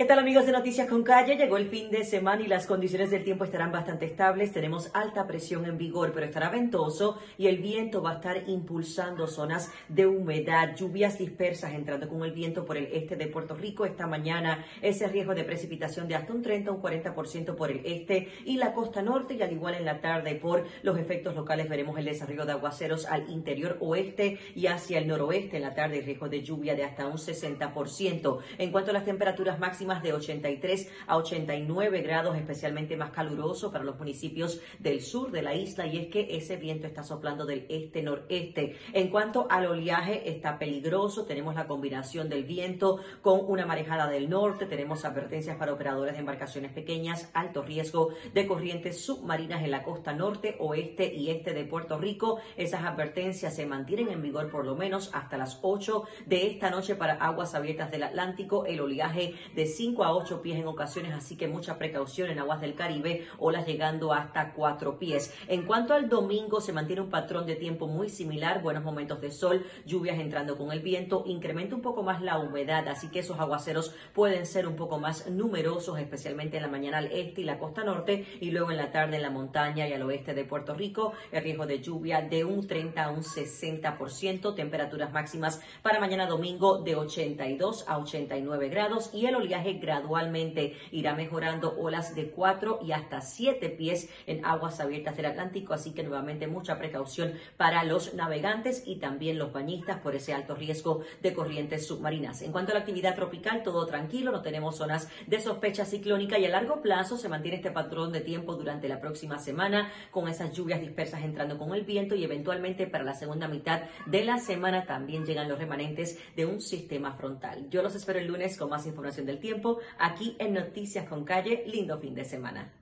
¿Qué tal amigos de Noticias con Calle? Llegó el fin de semana y las condiciones del tiempo estarán bastante estables. Tenemos alta presión en vigor, pero estará ventoso y el viento va a estar impulsando zonas de humedad, lluvias dispersas entrando con el viento por el este de Puerto Rico esta mañana. Ese riesgo de precipitación de hasta un 30 o un 40% por el este y la costa norte y al igual en la tarde por los efectos locales veremos el desarrollo de aguaceros al interior oeste y hacia el noroeste en la tarde riesgo de lluvia de hasta un 60%. En cuanto a las temperaturas máximas de 83 a 89 grados, especialmente más caluroso para los municipios del sur de la isla y es que ese viento está soplando del este-noreste. En cuanto al oleaje, está peligroso, tenemos la combinación del viento con una marejada del norte, tenemos advertencias para operadores de embarcaciones pequeñas, alto riesgo de corrientes submarinas en la costa norte, oeste y este de Puerto Rico. Esas advertencias se mantienen en vigor por lo menos hasta las 8 de esta noche para aguas abiertas del Atlántico, el oleaje de 5 a 8 pies en ocasiones, así que mucha precaución en aguas del Caribe, olas llegando hasta 4 pies. En cuanto al domingo, se mantiene un patrón de tiempo muy similar, buenos momentos de sol, lluvias entrando con el viento, incrementa un poco más la humedad, así que esos aguaceros pueden ser un poco más numerosos, especialmente en la mañana al este y la costa norte, y luego en la tarde en la montaña y al oeste de Puerto Rico, el riesgo de lluvia de un 30 a un 60%, temperaturas máximas para mañana domingo de 82 a 89 grados y el oleaje gradualmente irá mejorando olas de 4 y hasta 7 pies en aguas abiertas del Atlántico, así que nuevamente mucha precaución para los navegantes y también los bañistas por ese alto riesgo de corrientes submarinas. En cuanto a la actividad tropical, todo tranquilo, no tenemos zonas de sospecha ciclónica y a largo plazo se mantiene este patrón de tiempo durante la próxima semana con esas lluvias dispersas entrando con el viento y eventualmente para la segunda mitad de la semana también llegan los remanentes de un sistema frontal. Yo los espero el lunes con más información del aquí en Noticias con Calle. Lindo fin de semana.